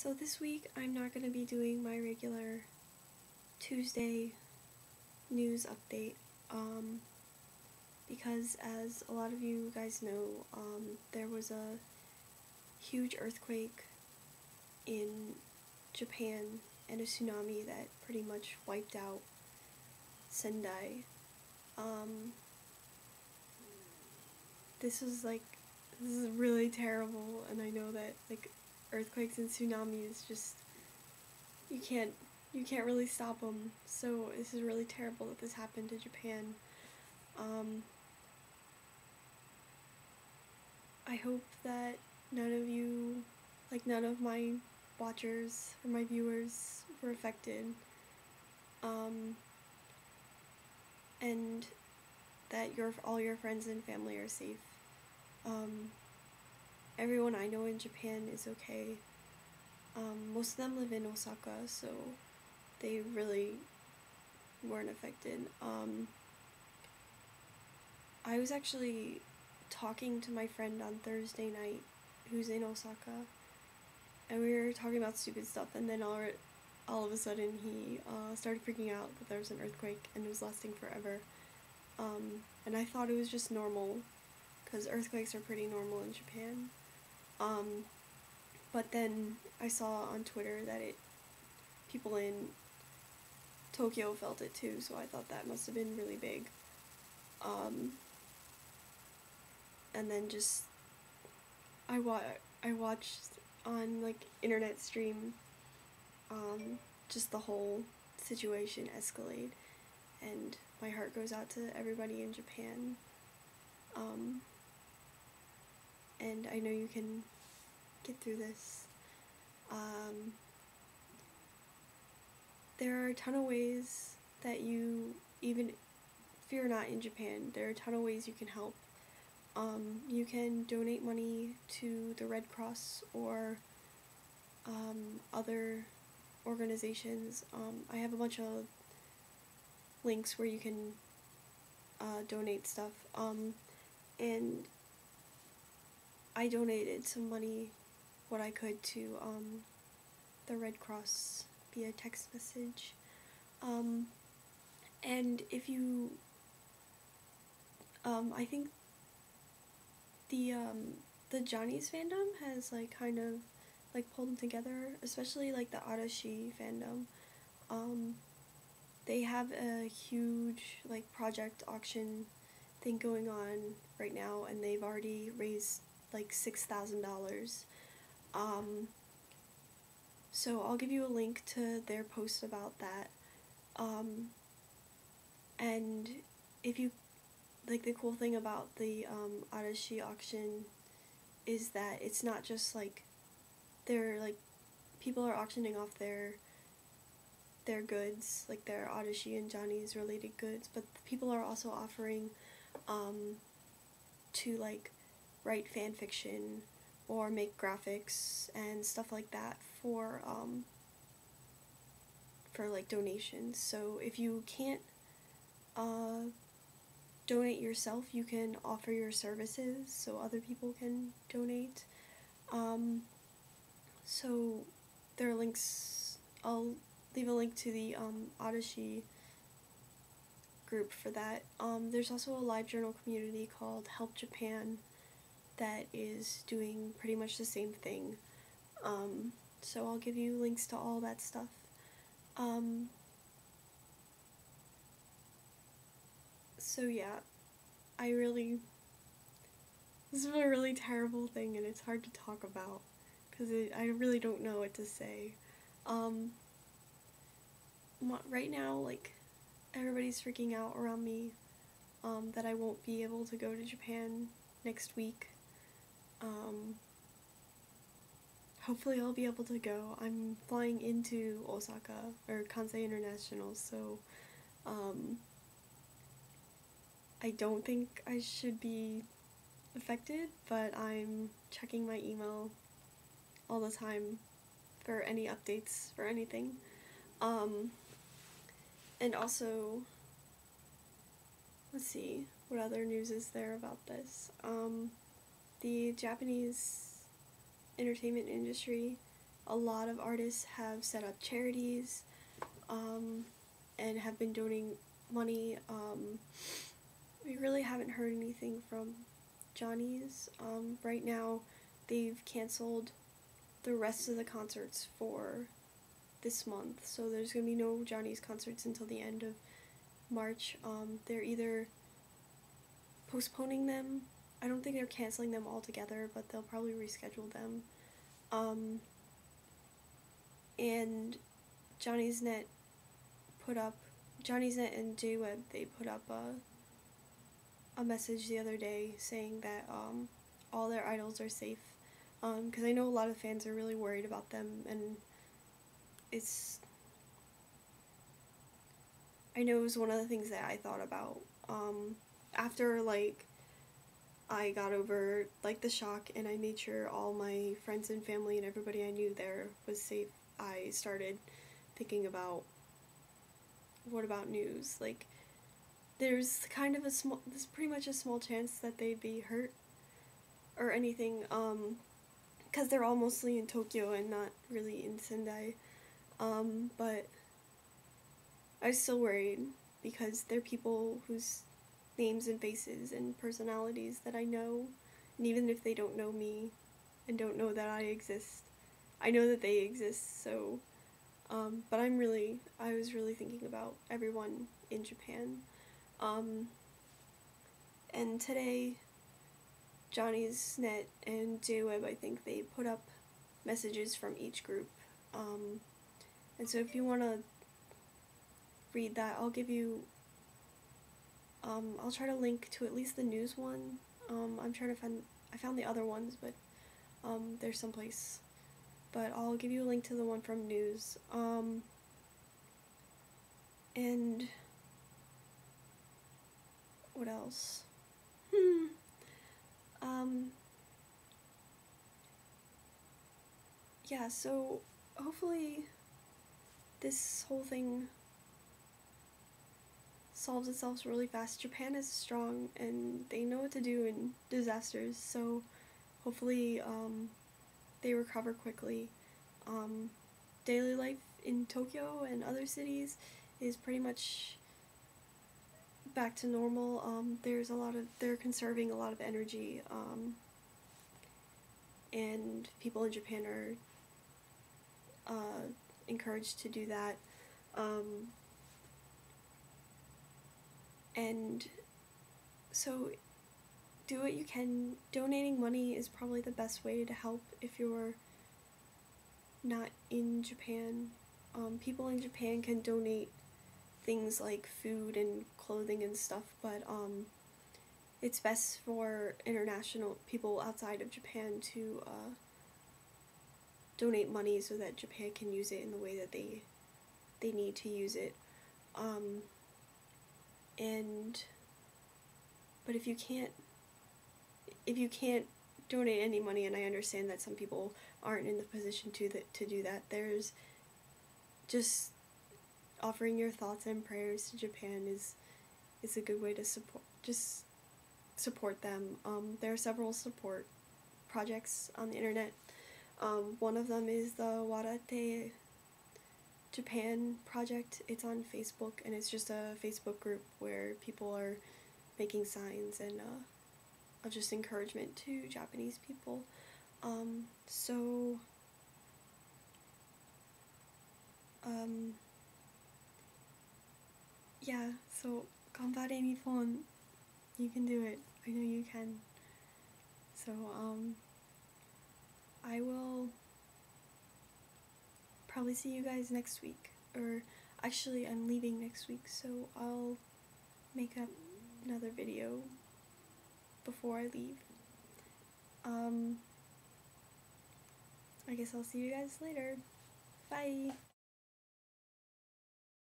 So this week I'm not going to be doing my regular Tuesday news update um, because as a lot of you guys know um, there was a huge earthquake in Japan and a tsunami that pretty much wiped out Sendai. Um, this is like this is really terrible and I know that like earthquakes and tsunamis just you can't you can't really stop them. So this is really terrible that this happened to Japan. Um, I hope that none of you, like none of my watchers or my viewers were affected. Um, and that your all your friends and family are safe. Um, everyone I know in Japan is okay. Um, most of them live in Osaka, so they really weren't affected. Um, I was actually talking to my friend on Thursday night who's in Osaka, and we were talking about stupid stuff, and then all, all of a sudden he uh, started freaking out that there was an earthquake and it was lasting forever. Um, and I thought it was just normal, because earthquakes are pretty normal in Japan. Um, but then I saw on Twitter that it people in Tokyo felt it too, so I thought that must have been really big. Um, and then just I wa- I watched on like internet stream um, just the whole situation escalate and my heart goes out to everybody in Japan. Um, and I know you can get through this. Um, there are a ton of ways that you, even if you're not in Japan, there are a ton of ways you can help. Um, you can donate money to the Red Cross or um, other organizations. Um, I have a bunch of links where you can uh, donate stuff. Um, and I donated some money, what I could, to um, the Red Cross via text message. Um, and if you, um, I think the um, the Johnny's fandom has like kind of like pulled them together, especially like the Arashi fandom. Um, they have a huge like project auction thing going on right now, and they've already raised like $6,000. Um, so I'll give you a link to their post about that. Um, and if you, like the cool thing about the um, Arashi auction is that it's not just like, they're like, people are auctioning off their their goods, like their Arashi and Johnny's related goods, but people are also offering um, to like write fan fiction or make graphics and stuff like that for um, for like donations. So if you can't uh, donate yourself, you can offer your services so other people can donate. Um, so there are links. I'll leave a link to the um, Arashi group for that. Um, there's also a live journal community called Help Japan that is doing pretty much the same thing. Um, so I'll give you links to all that stuff. Um, so yeah, I really, this is a really terrible thing and it's hard to talk about because I really don't know what to say. Um, right now, like, everybody's freaking out around me um, that I won't be able to go to Japan next week um, hopefully I'll be able to go. I'm flying into Osaka, or Kansai International, so um, I don't think I should be affected, but I'm checking my email all the time for any updates for anything. Um, and also, let's see, what other news is there about this? Um, the Japanese entertainment industry a lot of artists have set up charities um, and have been donating money. Um, we really haven't heard anything from Johnny's. Um, right now, they've canceled the rest of the concerts for this month, so there's gonna be no Johnny's concerts until the end of March. Um, they're either postponing them. I don't think they're canceling them altogether, but they'll probably reschedule them. Um, and Johnny's Net put up Johnny's Net and JWeb they put up a a message the other day saying that um, all their idols are safe because um, I know a lot of fans are really worried about them and it's I know it was one of the things that I thought about um, after like I got over like the shock and I made sure all my friends and family and everybody I knew there was safe. I started thinking about what about NEWS? Like there's kind of a small there's pretty much a small chance that they'd be hurt or anything um cuz they're all mostly in Tokyo and not really in Sendai. Um but I was still worried because they're people whose names and faces and personalities that I know, and even if they don't know me and don't know that I exist, I know that they exist, so, um, but I'm really, I was really thinking about everyone in Japan. Um, and today, Johnny's Net and JWeb, I think they put up messages from each group. Um, and so if you want to read that, I'll give you um, I'll try to link to at least the NEWS one. Um, I'm trying to find, I found the other ones, but um, there's someplace. But I'll give you a link to the one from NEWS. Um, and what else? Hmm. Um, yeah, so hopefully this whole thing solves itself really fast. Japan is strong and they know what to do in disasters, so hopefully um, they recover quickly. Um, daily life in Tokyo and other cities is pretty much back to normal. Um, there's a lot of they're conserving a lot of energy, um, and people in Japan are uh, encouraged to do that. Um, and so do what you can. Donating money is probably the best way to help if you're not in Japan. Um, people in Japan can donate things like food and clothing and stuff, but um, it's best for international people outside of Japan to uh, donate money so that Japan can use it in the way that they they need to use it. Um, and but if you can't if you can't donate any money and I understand that some people aren't in the position to to do that there's just offering your thoughts and prayers to Japan is is a good way to support just support them. Um, there are several support projects on the internet. Um, one of them is the Waratte Japan project. It's on Facebook and it's just a Facebook group where people are making signs and uh, just encouragement to Japanese people. Um, so, um, yeah, so ganbare Nippon, you can do it. I know you can. So, um, I will probably see you guys next week. Or actually, I'm leaving next week, so I'll make up another video before I leave. Um, I guess I'll see you guys later. Bye!